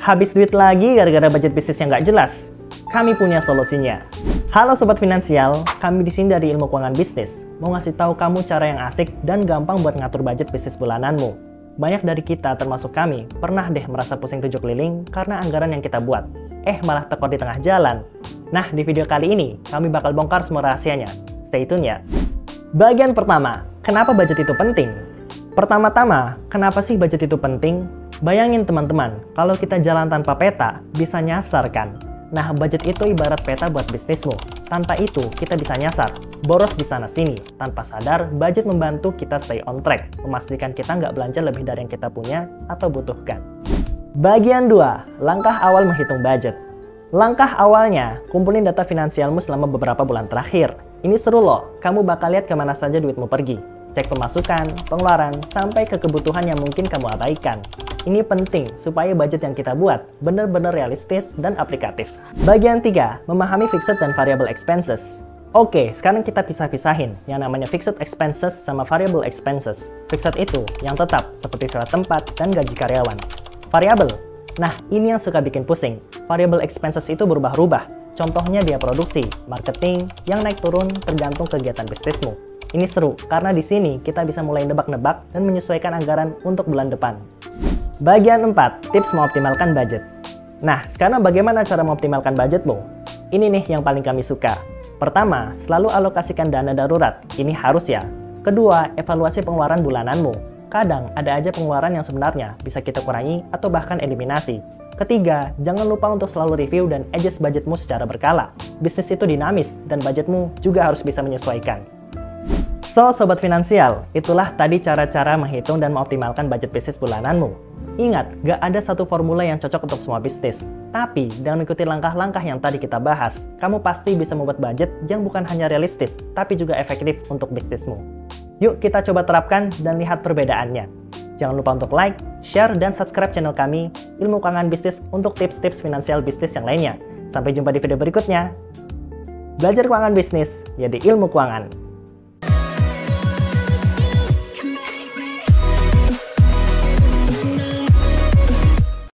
Habis duit lagi gara-gara budget bisnis yang nggak jelas? Kami punya solusinya. Halo Sobat Finansial, kami di sini dari Ilmu Keuangan Bisnis. Mau ngasih tahu kamu cara yang asik dan gampang buat ngatur budget bisnis bulananmu. Banyak dari kita, termasuk kami, pernah deh merasa pusing tujuh keliling karena anggaran yang kita buat. Eh, malah tekor di tengah jalan. Nah, di video kali ini, kami bakal bongkar semua rahasianya. Stay tune ya. Bagian pertama, kenapa budget itu penting? Pertama-tama, kenapa sih budget itu penting? Bayangin teman-teman, kalau kita jalan tanpa peta, bisa nyasar kan? Nah, budget itu ibarat peta buat bisnismu. Tanpa itu, kita bisa nyasar, boros di sana-sini. Tanpa sadar, budget membantu kita stay on track, memastikan kita nggak belanja lebih dari yang kita punya atau butuhkan. Bagian 2, langkah awal menghitung budget. Langkah awalnya, kumpulin data finansialmu selama beberapa bulan terakhir. Ini seru loh, kamu bakal lihat ke mana saja duitmu pergi. Cek pemasukan, pengeluaran, sampai ke kebutuhan yang mungkin kamu abaikan. Ini penting supaya budget yang kita buat benar-benar realistis dan aplikatif. Bagian 3, memahami fixed dan variable expenses. Oke, sekarang kita pisah-pisahin yang namanya fixed expenses sama variable expenses. Fixed itu yang tetap seperti sewa tempat dan gaji karyawan. Variable, nah ini yang suka bikin pusing. Variable expenses itu berubah-ubah. Contohnya dia produksi, marketing, yang naik turun tergantung kegiatan bisnismu. Ini seru karena di sini kita bisa mulai nebak-nebak dan menyesuaikan anggaran untuk bulan depan. Bagian 4, tips mengoptimalkan budget. Nah, sekarang bagaimana cara mengoptimalkan budgetmu? Ini nih yang paling kami suka. Pertama, selalu alokasikan dana darurat. Ini harus ya. Kedua, evaluasi pengeluaran bulananmu. Kadang ada aja pengeluaran yang sebenarnya bisa kita kurangi atau bahkan eliminasi. Ketiga, jangan lupa untuk selalu review dan adjust budgetmu secara berkala. Bisnis itu dinamis dan budgetmu juga harus bisa menyesuaikan. So, Sobat Finansial, itulah tadi cara-cara menghitung dan mengoptimalkan budget bisnis bulananmu. Ingat, gak ada satu formula yang cocok untuk semua bisnis. Tapi, dengan mengikuti langkah-langkah yang tadi kita bahas, kamu pasti bisa membuat budget yang bukan hanya realistis, tapi juga efektif untuk bisnismu. Yuk kita coba terapkan dan lihat perbedaannya. Jangan lupa untuk like, share, dan subscribe channel kami, Ilmu Keuangan Bisnis, untuk tips-tips finansial bisnis yang lainnya. Sampai jumpa di video berikutnya. Belajar keuangan bisnis, jadi ilmu keuangan.